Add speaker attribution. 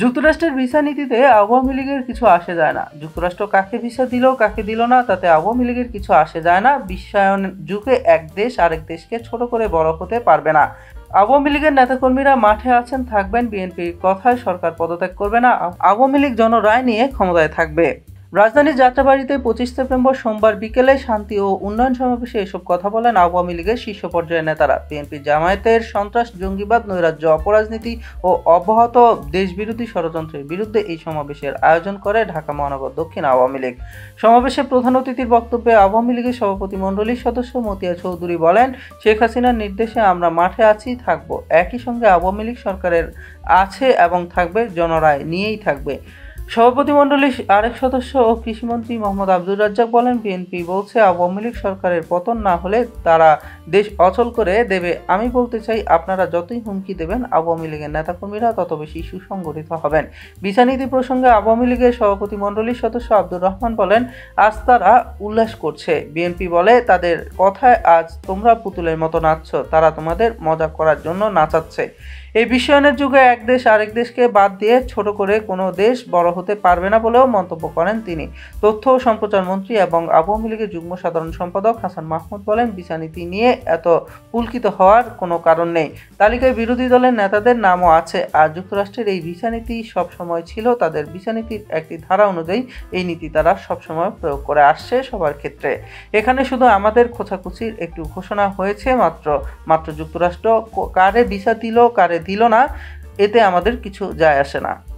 Speaker 1: যুক্তরাষ্ট্রের ভিসা নীতিতে আওয়ামী লীগের কিছু আসে যায় না। যুক্তরাষ্ট্র কাকে ভিসা দিল, কাকে দিল না, তাতে আওয়ামী লীগের কিছু আসে যায় না। বিশ্বায়ন যুগে এক দেশ আরেক দেশকে ছোট করে বড় হতে পারবে না। আওয়ামী লীগের নেতাকর্মীরা মাঠে আছেন, থাকবেন, বিএনপির কথায় সরকার পদত্যাগ করবে না। আওয়ামী লীগ জনরায় নিয়ে ক্ষমতায় থাকবে। রাজধানীর যাত্রাবাড়িতে পঁচিশ সেপ্টেম্বর সোমবার বিকেলে শান্তি ও উন্নয়ন সমাবেশে এসব কথা বলেন আওয়ামী লীগের শীর্ষ পর্যায়ের নেতারা। বিএনপি জামায়াতের সন্ত্রাস, জঙ্গিবাদ, নৈরাজ্য, অপরাজনীতি ও অব্যাহত দেশবিরোধী ষড়যন্ত্রের বিরুদ্ধে এই সমাবেশের আয়োজন করে ঢাকা মহানগর দক্ষিণ আওয়ামী লীগ। সমাবেশে প্রধান অতিথির বক্তব্যে আওয়ামী লীগের সভাপতি মণ্ডলীর সদস্য মতিয়া চৌধুরী বলেন, শেখ হাসিনার নির্দেশে আমরা মাঠে আছি, থাকব। একই সঙ্গে আওয়ামী লীগ সরকারের আছে এবং থাকবে, জনরায় নিয়েই থাকবে। সভাপতিমণ্ডলীর আরেক সদস্য ও কৃষিমন্ত্রী মোহাম্মদ আব্দুর রাজ্জাক বলেন, বিএনপি বলছে আওয়ামী লীগ সরকারের পতন না হলে তারা দেশ অচল করে দেবে। আমি বলতে চাই, আপনারা যতই হুমকি দেবেন, আওয়ামী লীগের নেতাকর্মীরা তত বেশি সুসংগঠিত হবেন। বিচারনীতি প্রসঙ্গে আওয়ামী লীগের সভাপতি মণ্ডলীর সদস্য আব্দুর রহমান বলেন, আজ তারা উল্লাস করছে। বিএনপি বলে, তাদের কথায় আজ তোমরা পুতুলের মতো নাচছ, তারা তোমাদের মজা করার জন্য নাচাচ্ছে। এই বিশ্বায়নের যুগে এক দেশ আরেক দেশকে বাদ দিয়ে ছোট করে কোনো দেশ বড় হতে পারবে না বলেও মন্তব্য করেন তিনি। তথ্য ও সম্প্রচার মন্ত্রী এবং আওয়ামী লীগের যুগ্ম সাধারণ সম্পাদক হাসান মাহমুদ বলেন, বিচারনীতি নিয়ে এত পুলকিত হওয়ার কোনো কারণ নেই। তালিকায় বিরোধী দলের নেতাদের নামও আছে, আর যুক্তরাষ্ট্রের এই ভিসানীতি সবসময় ছিল তাদের ভিসানীতির একটি ধারা অনুযায়ী এই নীতি তারা সবসময় প্রয়োগ করে আসছে সবার ক্ষেত্রে। এখানে শুধু আমাদের খোঁচাখুচির একটু ঘোষণা হয়েছে মাত্র মাত্র যুক্তরাষ্ট্র কারে ভিসা দিল, কারে দিল না এতে আমাদের কিছু যায় আসে না।